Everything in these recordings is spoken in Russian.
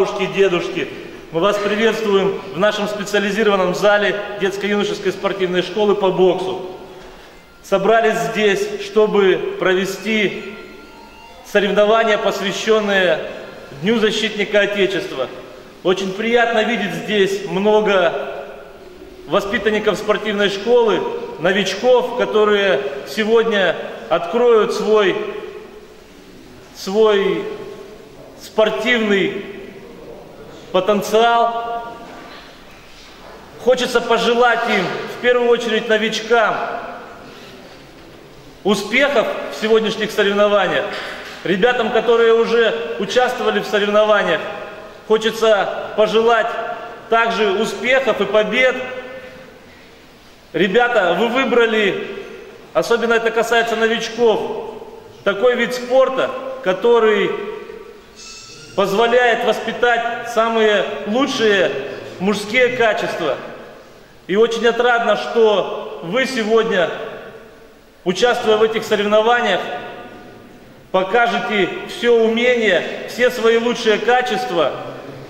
бабушки, дедушки, мы вас приветствуем в нашем специализированном зале детско-юношеской спортивной школы по боксу. Собрались здесь, чтобы провести соревнования, посвященные Дню защитника Отечества. Очень приятно видеть здесь много воспитанников спортивной школы, новичков, которые сегодня откроют свой, свой спортивный потенциал. Хочется пожелать им, в первую очередь новичкам, успехов в сегодняшних соревнованиях. Ребятам, которые уже участвовали в соревнованиях, хочется пожелать также успехов и побед. Ребята, вы выбрали, особенно это касается новичков, такой вид спорта, который позволяет воспитать самые лучшие мужские качества. И очень отрадно, что вы сегодня, участвуя в этих соревнованиях, покажете все умения, все свои лучшие качества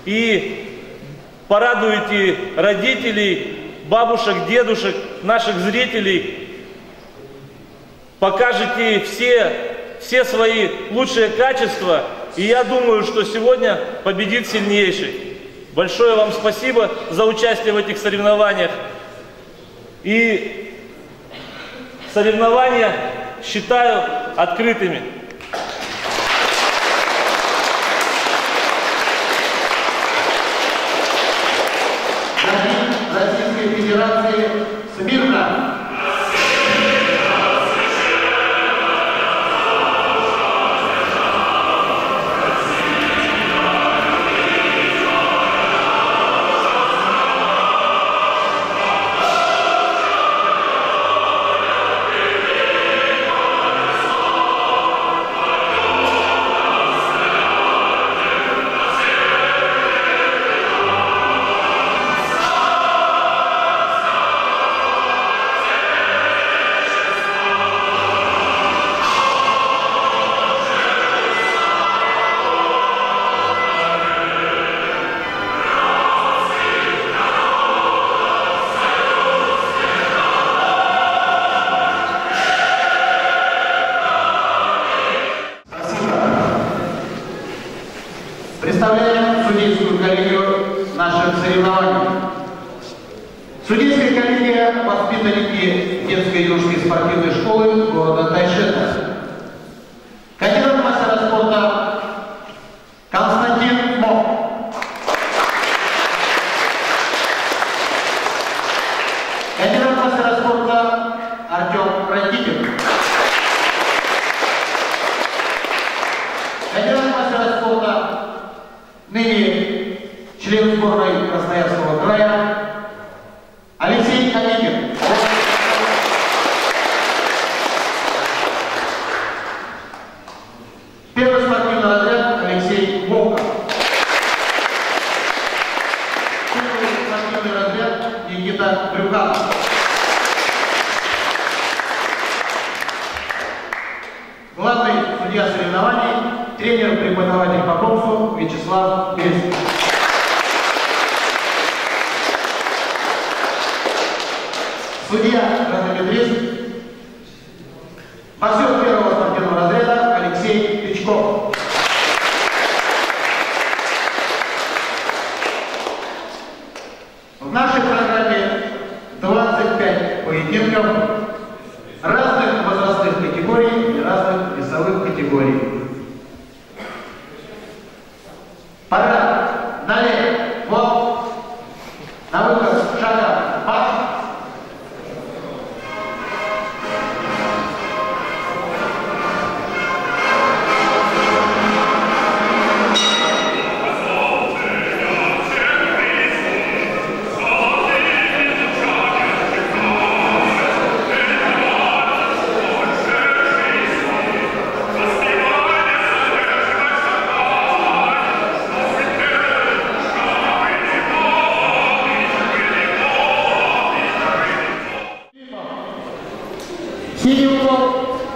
и порадуете родителей, бабушек, дедушек, наших зрителей, покажете все, все свои лучшие качества, и я думаю, что сегодня победит сильнейший. Большое вам спасибо за участие в этих соревнованиях. И соревнования считаю открытыми. Российской Федерации смирно.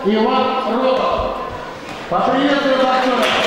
Иван Ротов. Поприветствую боксера.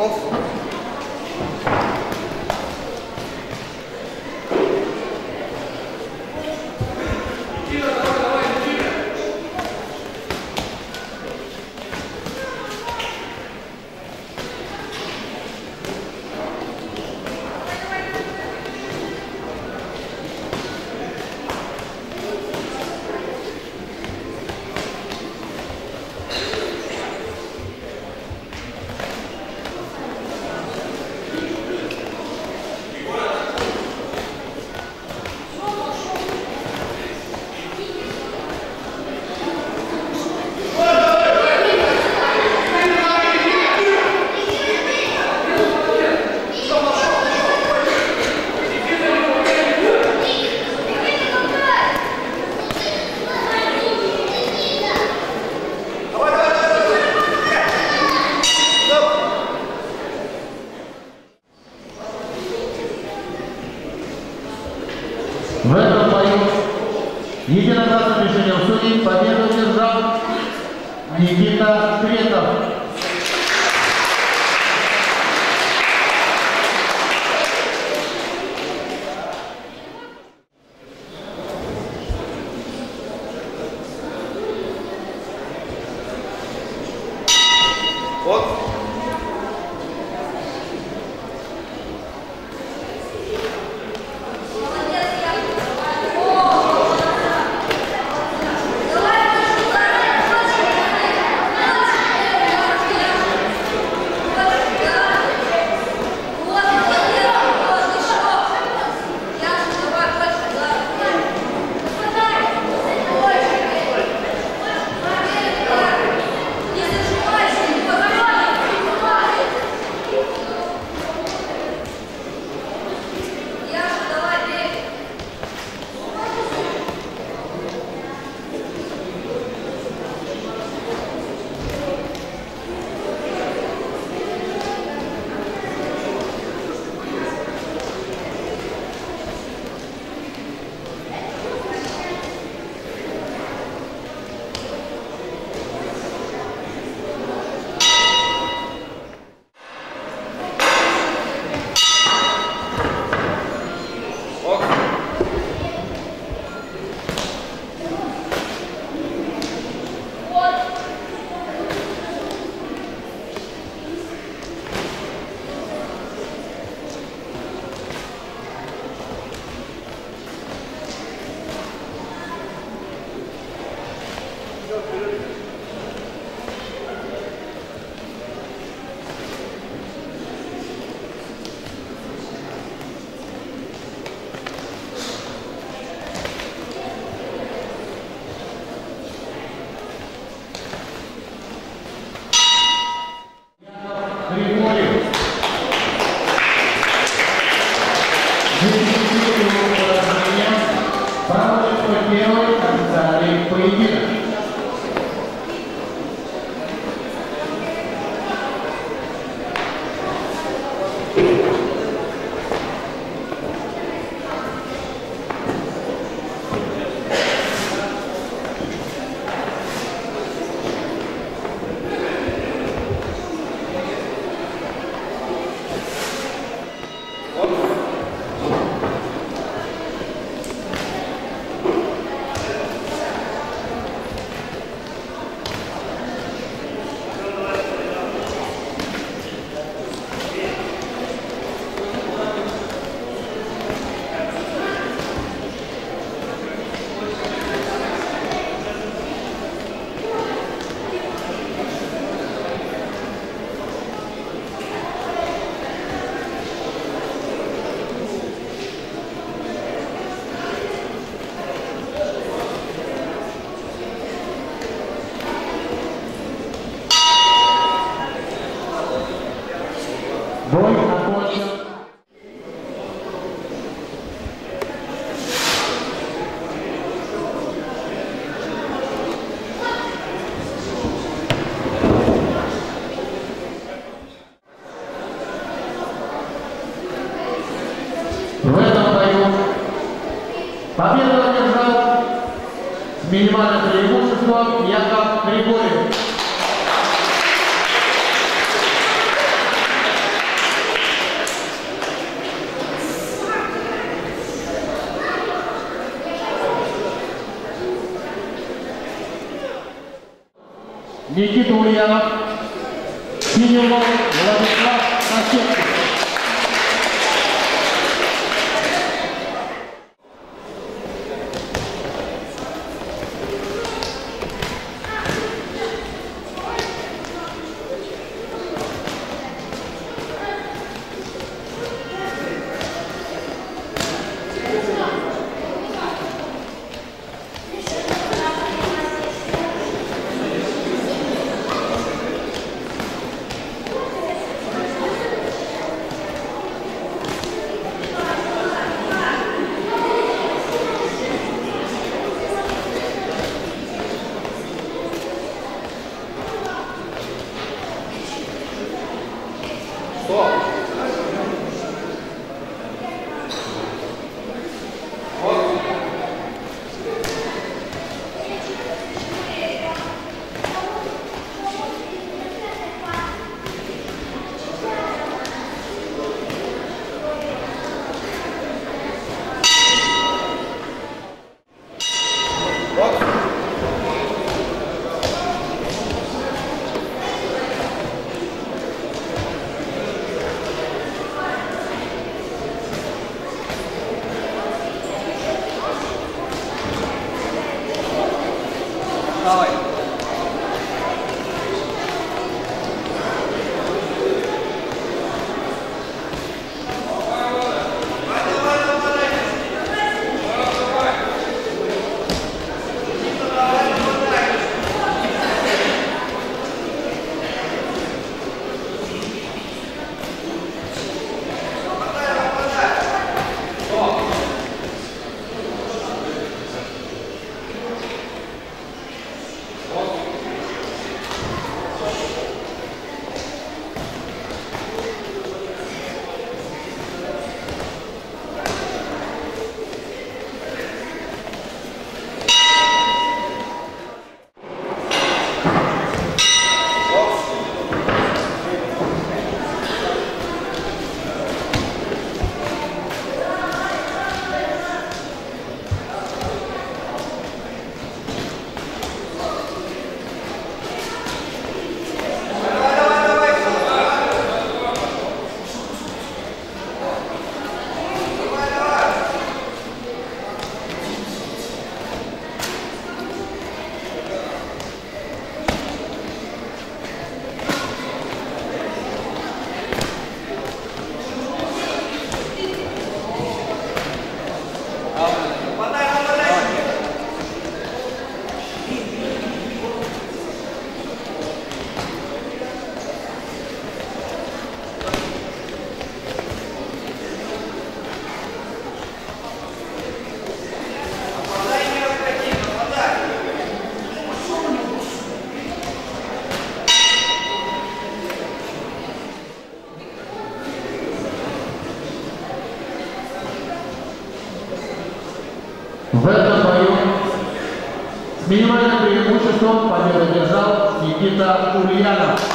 Awful. Десятилетнего поражения проводит свой はい。Y Quita Juliana.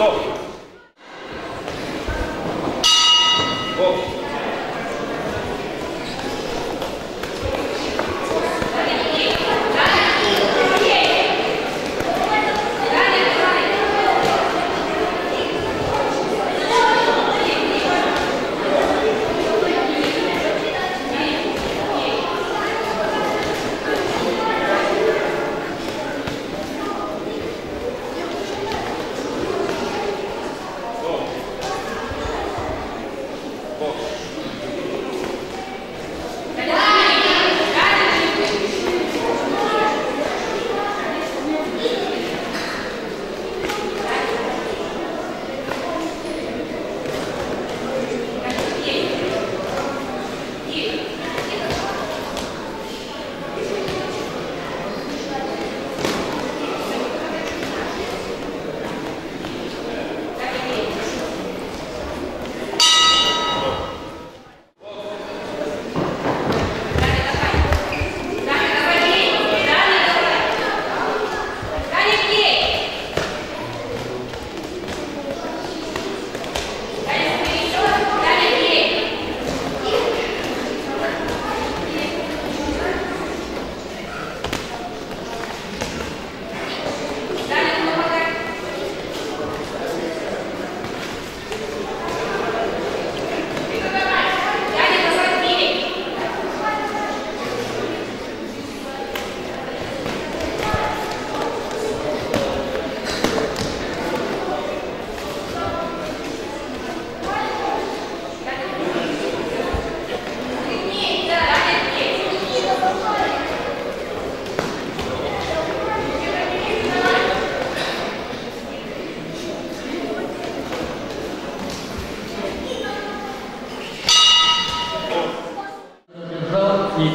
Tokio.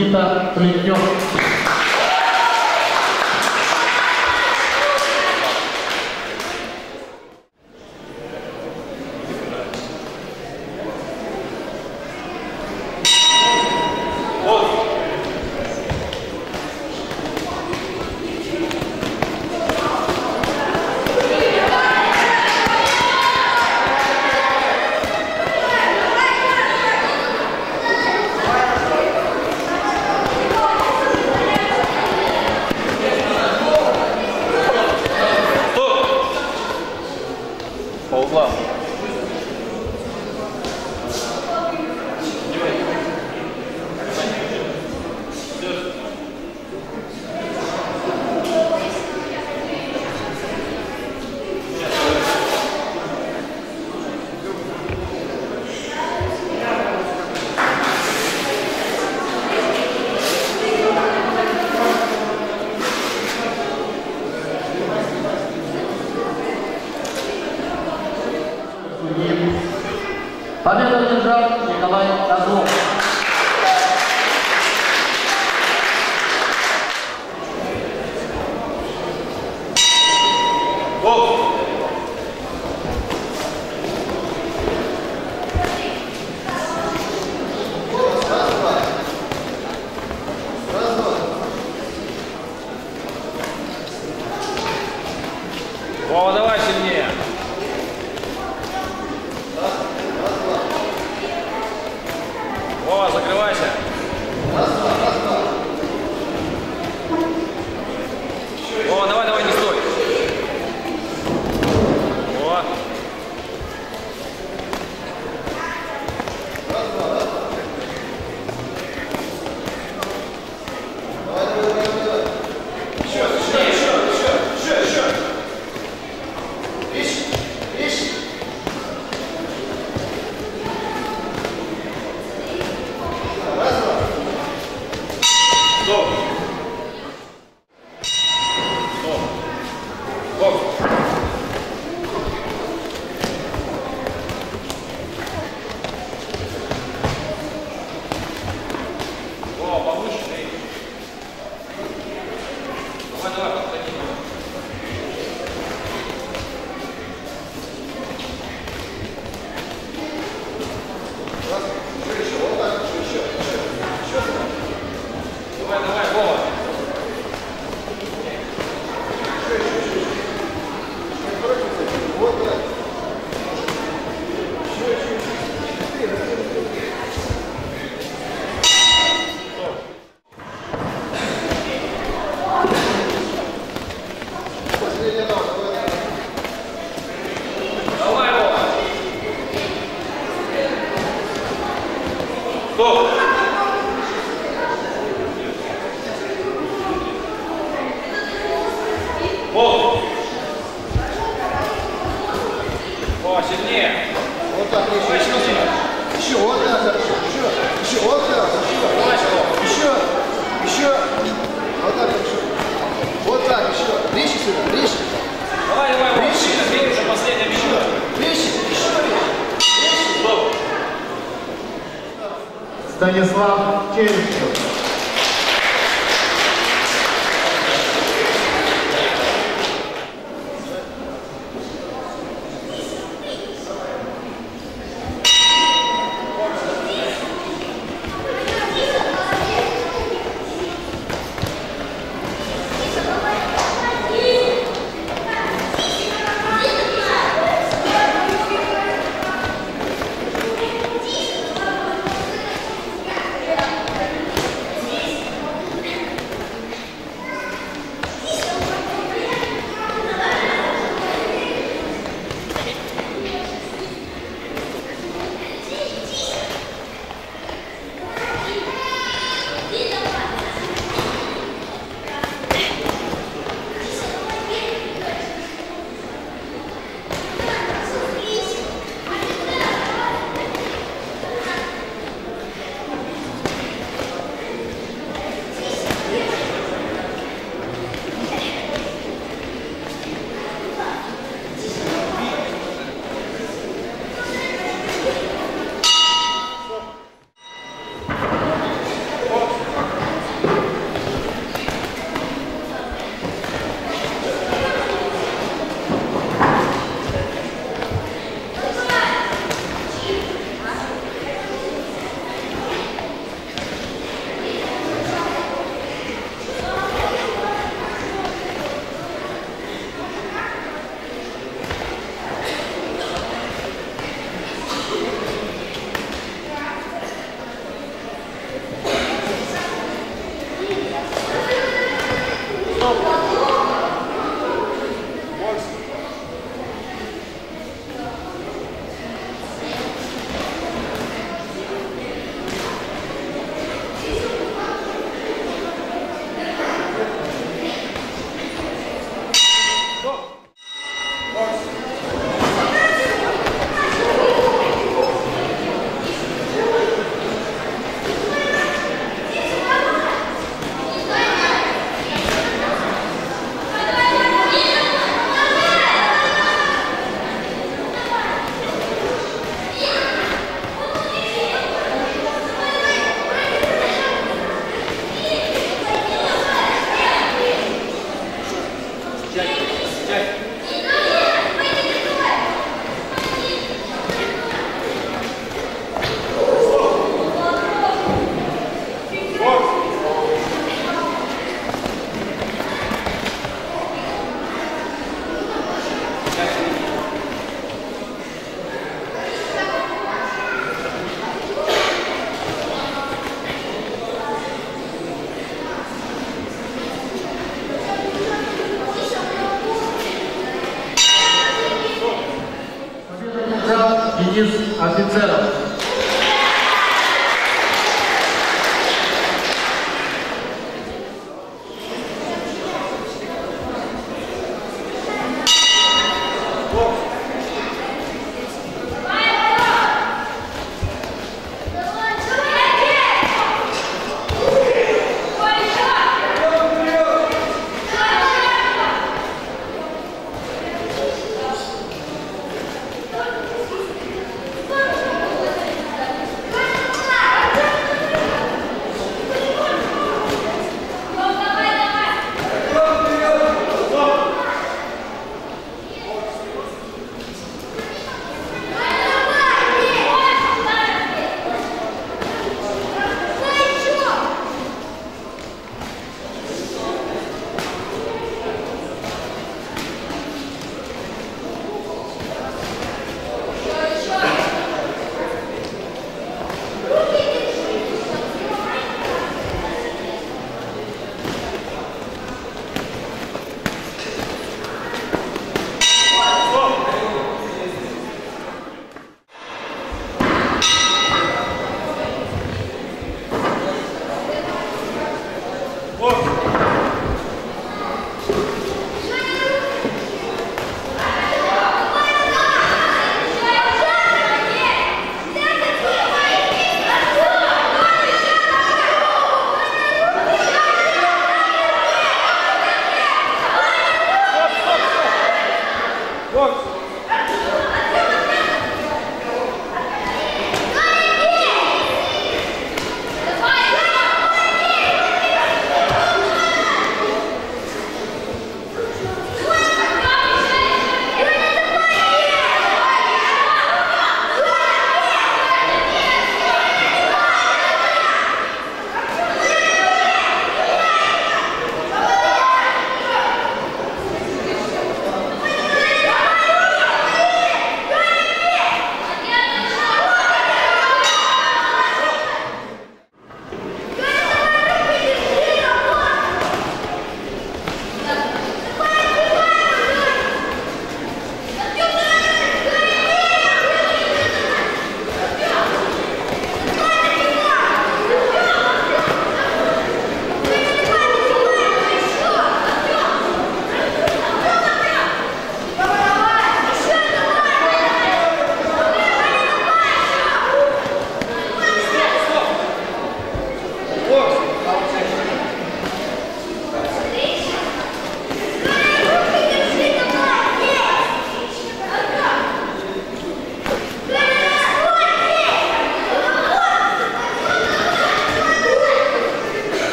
Держал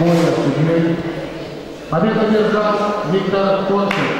боя судьей, победу одержал Виктор Концев.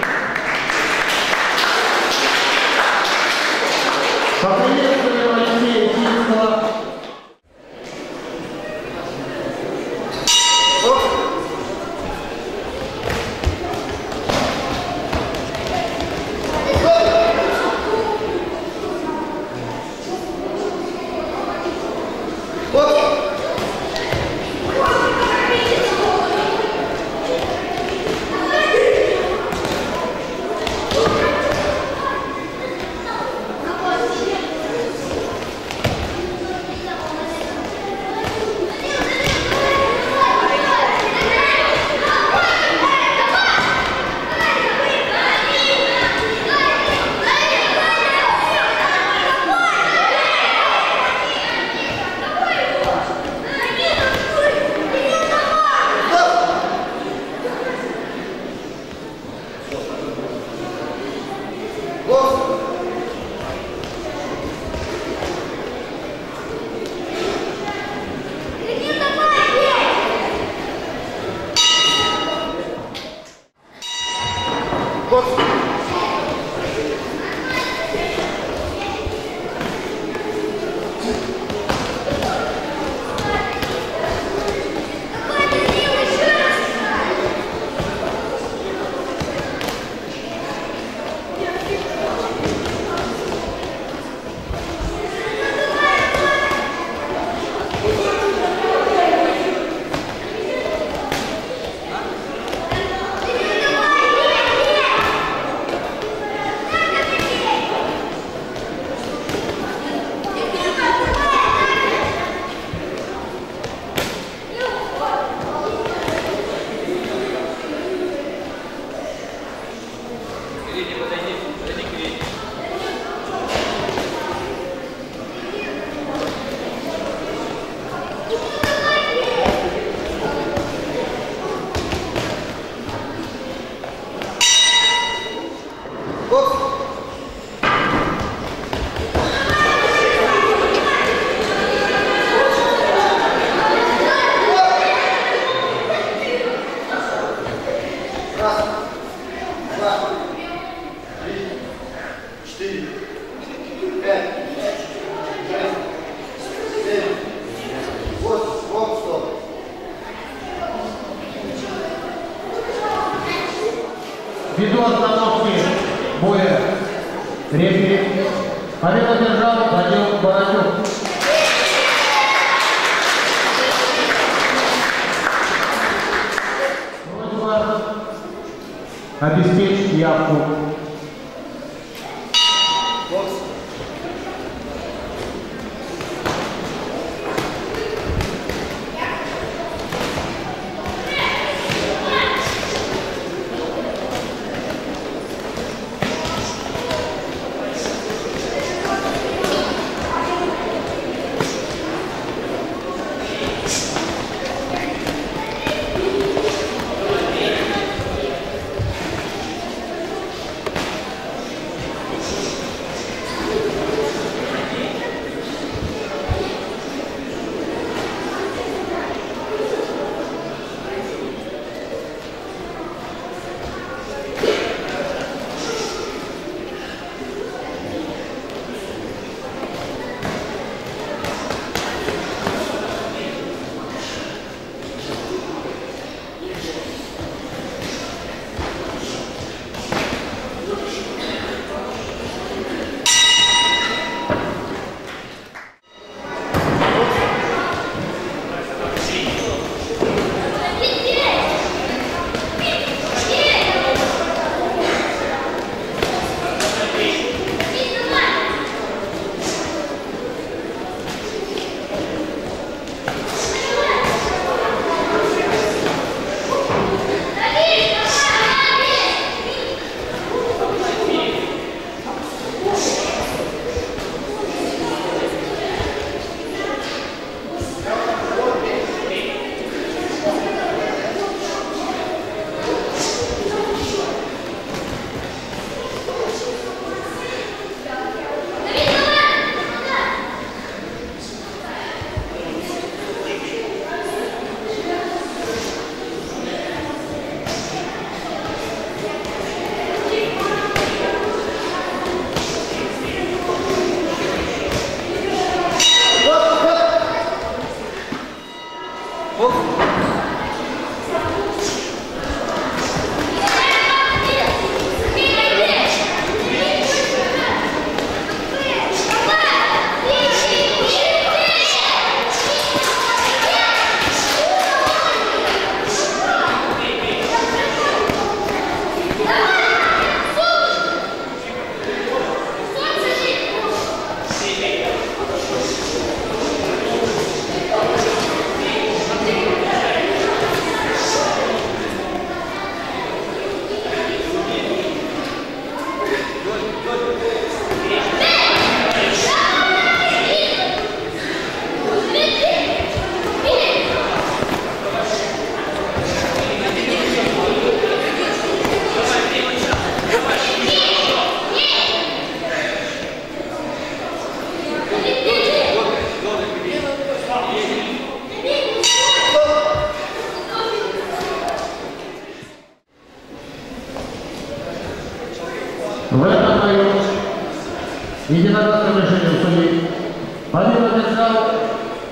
Победу одержал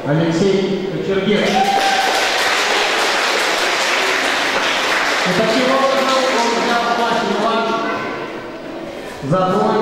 Алексей Кочергин. И таким образом он взял платину за проигрыш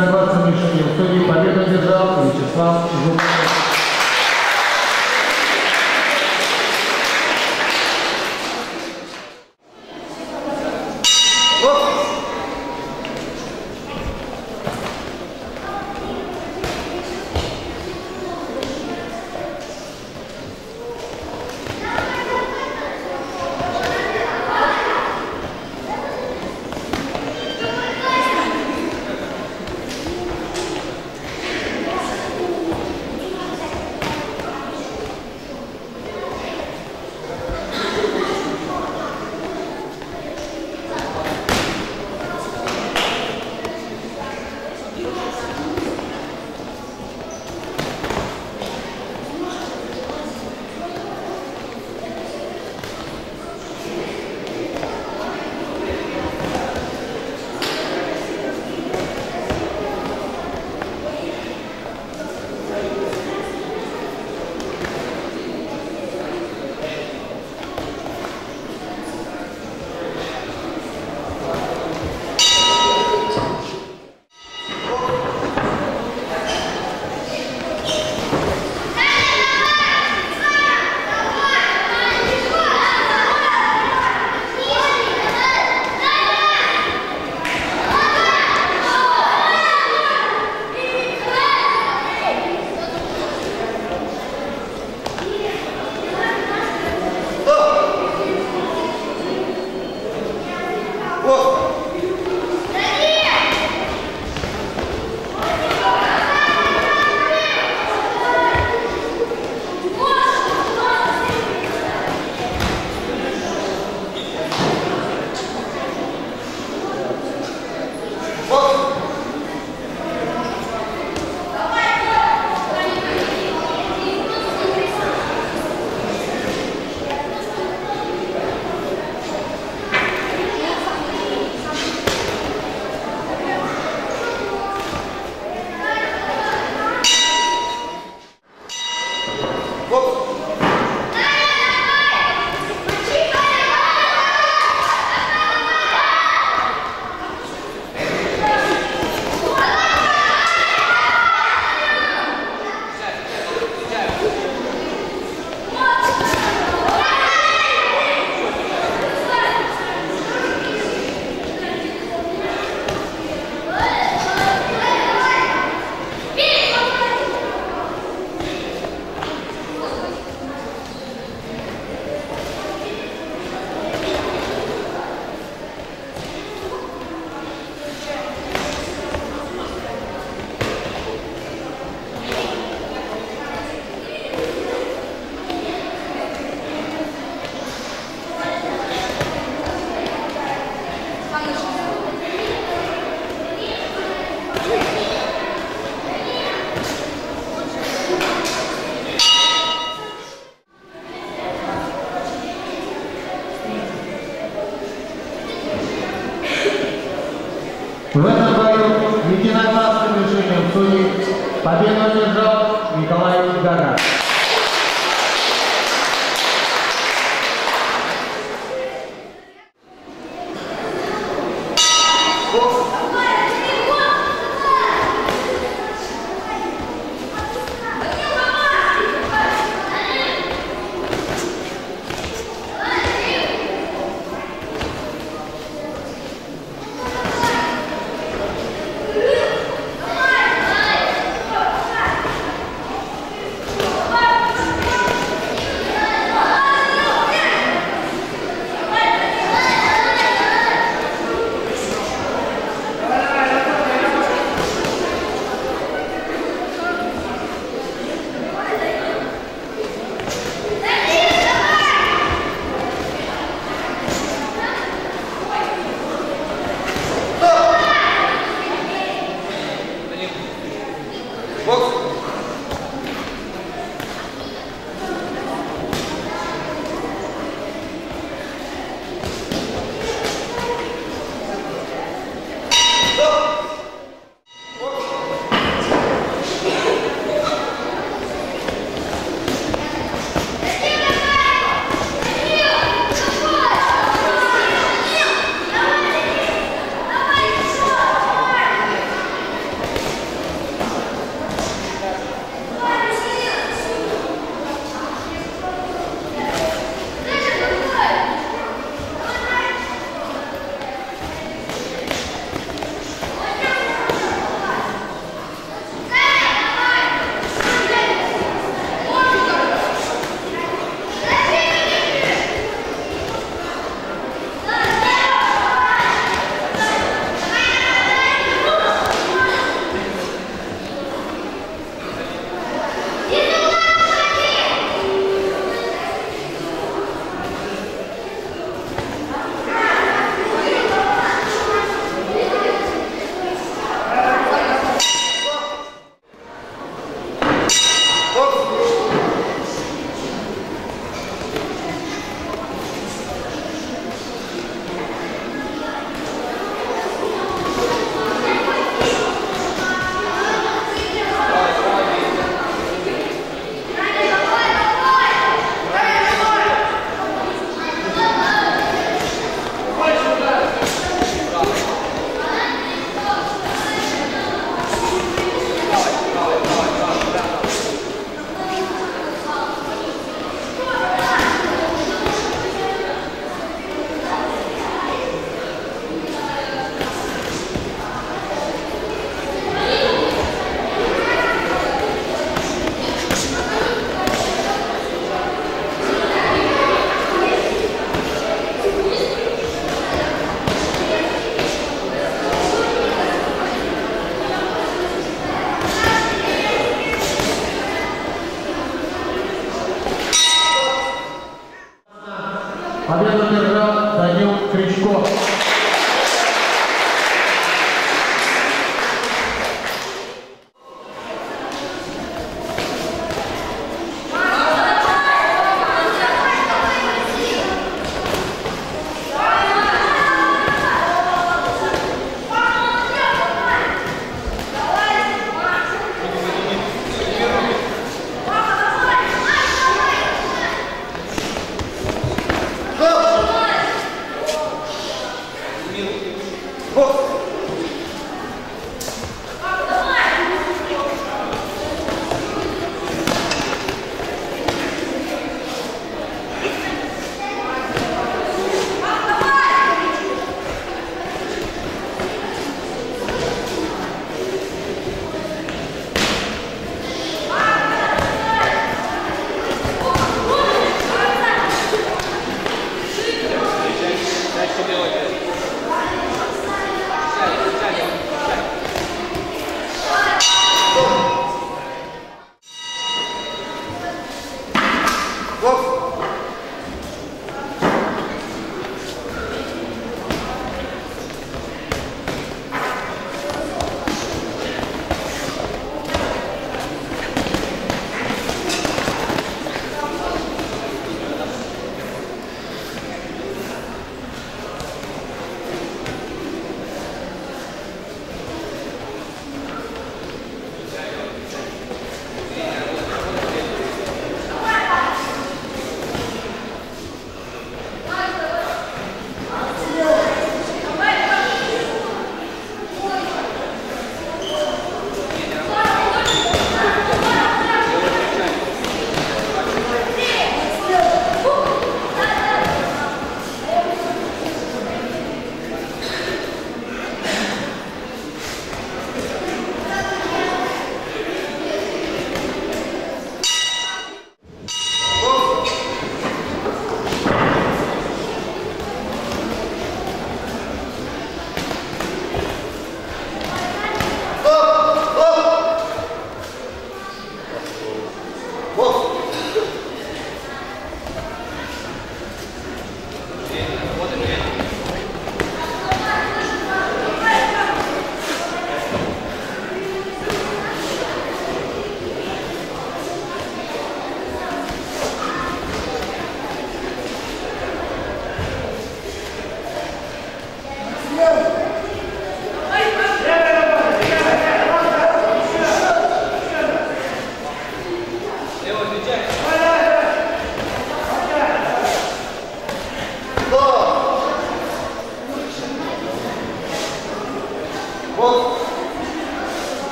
চিন্তা করা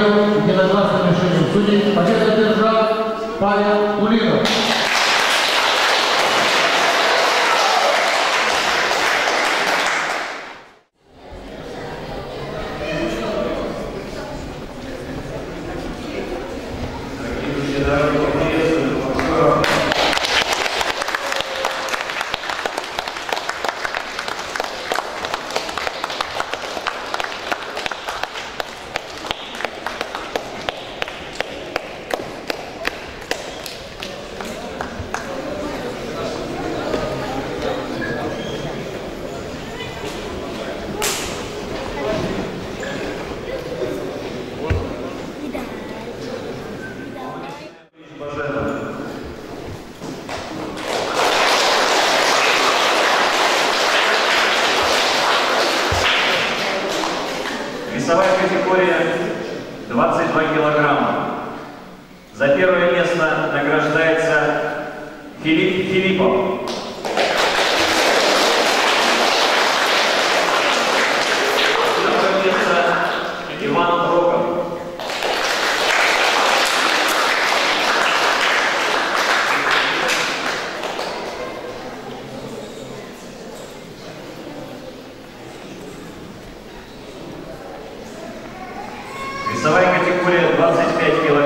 В этом бою единогласным решением судей победу одержал Павел Улинов. Весовая категория 22 килограмма. За первое место награждается Филипп Филиппов. Второе место Иван Роков. Весовая категория 25 килограммов.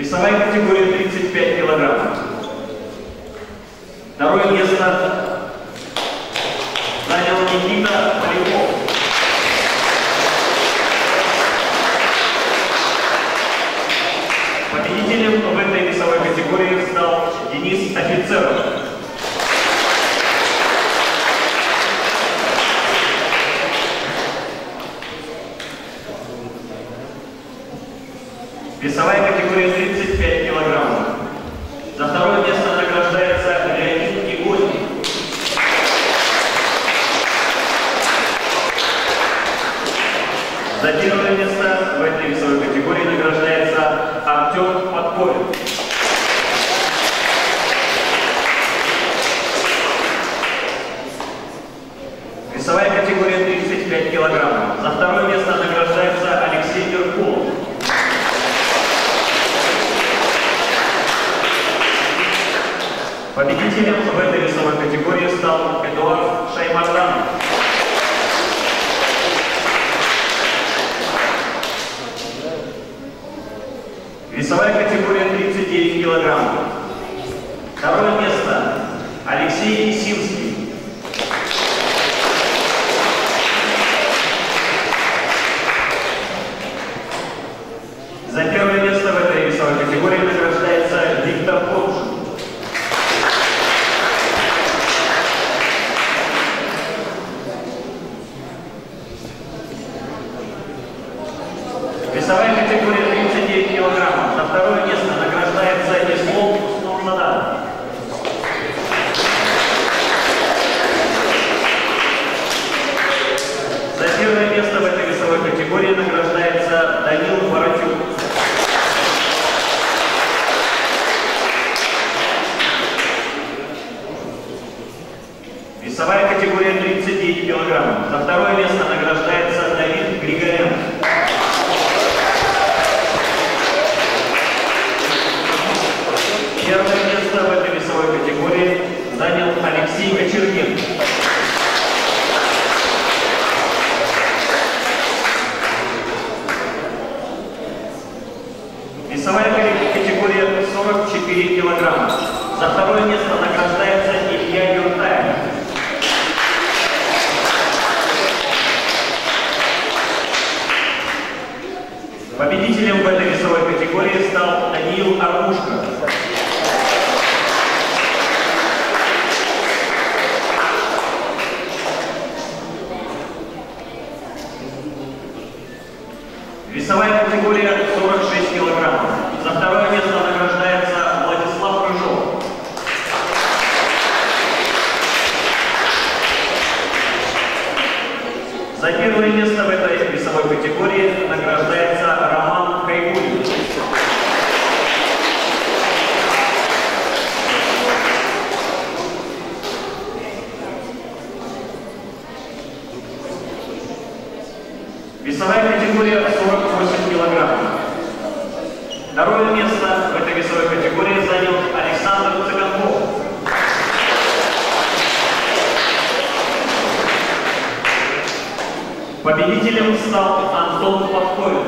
Весовая категория 35 килограммов. Второе место Весовая категория 48 килограмм. Второе место в этой весовой категории занял Александр Цыганков. Победителем стал Антон Платковин.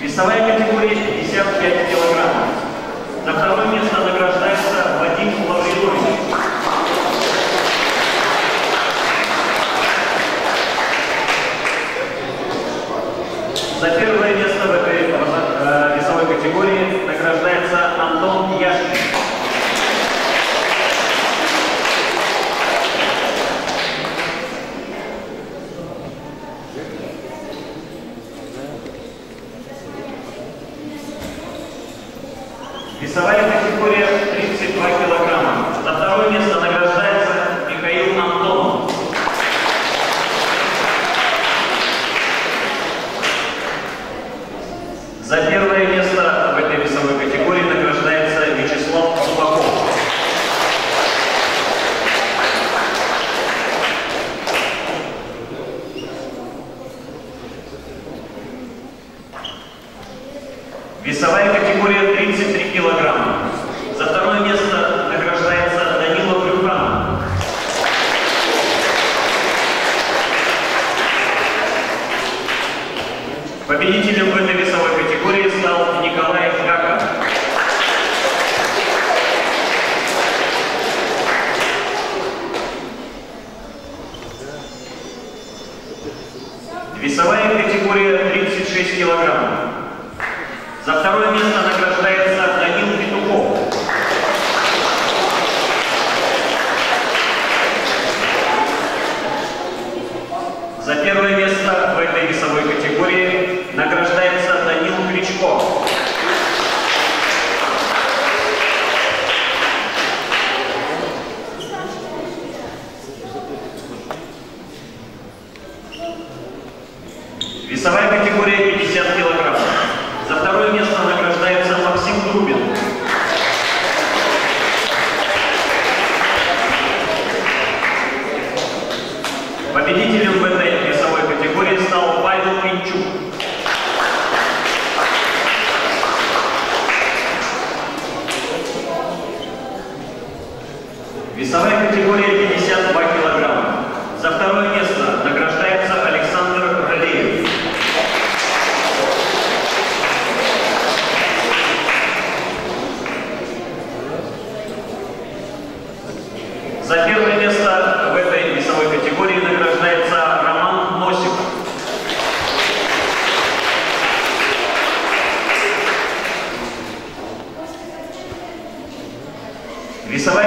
Весовая категория 55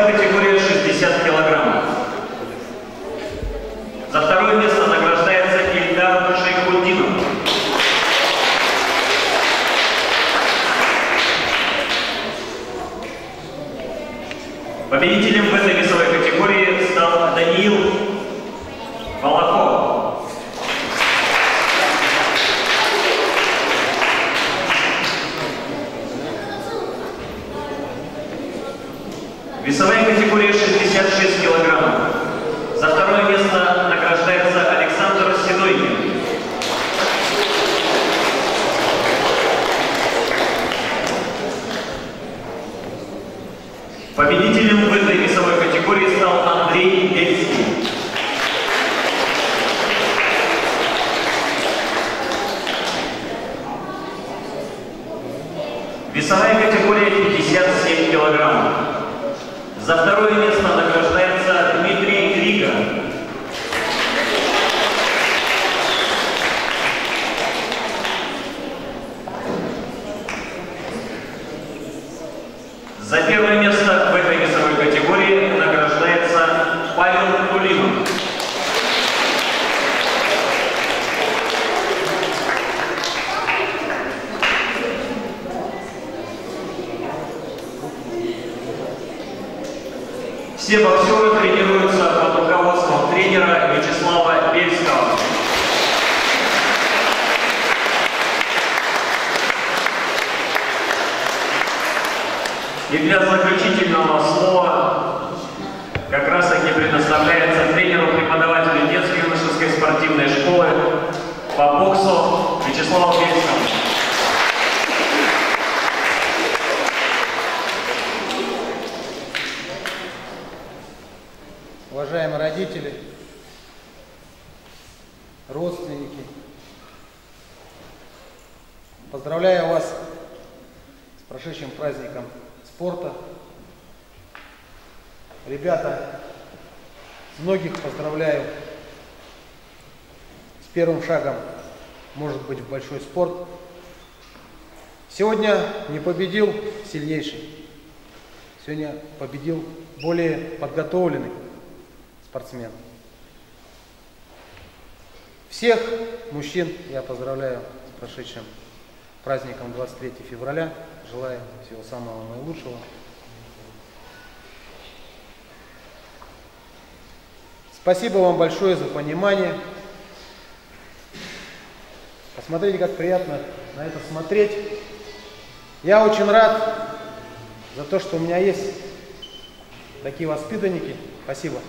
vai pedir победил сильнейший. Сегодня победил более подготовленный спортсмен. Всех мужчин я поздравляю с прошедшим праздником 23 февраля. Желаю всего самого наилучшего. Спасибо вам большое за понимание. Посмотрите, как приятно на это смотреть. Я очень рад за то, что у меня есть такие воспитанники. Спасибо.